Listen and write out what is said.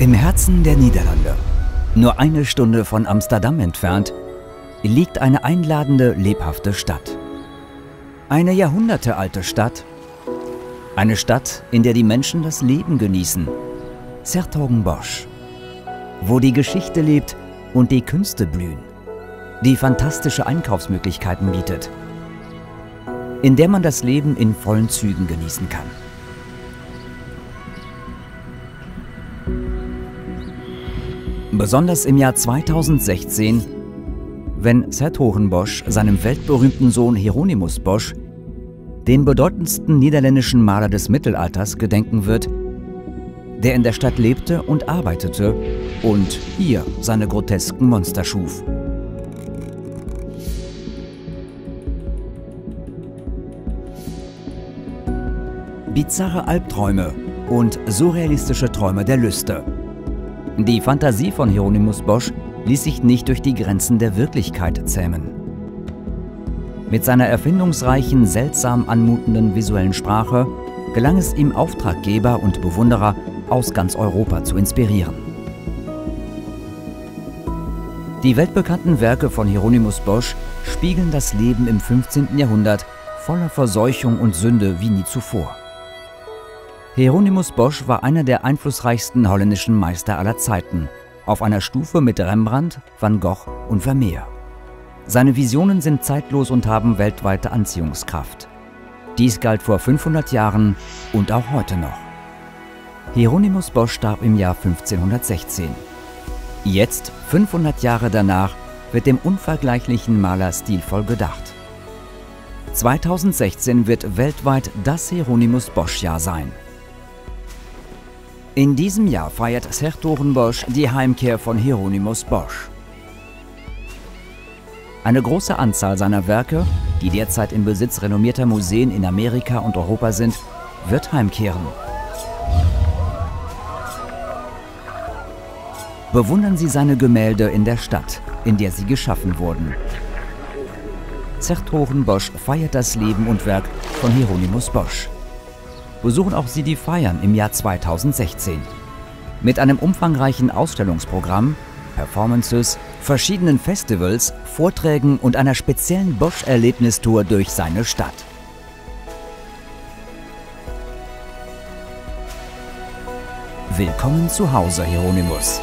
Im Herzen der Niederlande, nur eine Stunde von Amsterdam entfernt, liegt eine einladende, lebhafte Stadt. Eine jahrhundertealte Stadt. Eine Stadt, in der die Menschen das Leben genießen. Sertogenbosch. Wo die Geschichte lebt und die Künste blühen. Die fantastische Einkaufsmöglichkeiten bietet. In der man das Leben in vollen Zügen genießen kann. Besonders im Jahr 2016, wenn Sertogenbosch seinem weltberühmten Sohn Hieronymus Bosch, den bedeutendsten niederländischen Maler des Mittelalters, gedenken wird, der in der Stadt lebte und arbeitete und hier seine grotesken Monster schuf. Bizarre Albträume und surrealistische Träume der Lüste – die Fantasie von Hieronymus Bosch ließ sich nicht durch die Grenzen der Wirklichkeit zähmen. Mit seiner erfindungsreichen, seltsam anmutenden visuellen Sprache gelang es ihm Auftraggeber und Bewunderer aus ganz Europa zu inspirieren. Die weltbekannten Werke von Hieronymus Bosch spiegeln das Leben im 15. Jahrhundert voller Verseuchung und Sünde wie nie zuvor. Hieronymus Bosch war einer der einflussreichsten holländischen Meister aller Zeiten, auf einer Stufe mit Rembrandt, Van Gogh und Vermeer. Seine Visionen sind zeitlos und haben weltweite Anziehungskraft. Dies galt vor 500 Jahren und auch heute noch. Hieronymus Bosch starb im Jahr 1516. Jetzt, 500 Jahre danach, wird dem unvergleichlichen Maler stilvoll gedacht. 2016 wird weltweit das Hieronymus Bosch-Jahr sein. In diesem Jahr feiert Sertogenbosch die Heimkehr von Hieronymus Bosch. Eine große Anzahl seiner Werke, die derzeit im Besitz renommierter Museen in Amerika und Europa sind, wird heimkehren. Bewundern Sie seine Gemälde in der Stadt, in der sie geschaffen wurden. Zertoren feiert das Leben und Werk von Hieronymus Bosch besuchen auch sie die Feiern im Jahr 2016. Mit einem umfangreichen Ausstellungsprogramm, Performances, verschiedenen Festivals, Vorträgen und einer speziellen Bosch-Erlebnistour durch seine Stadt. Willkommen zu Hause, Hieronymus.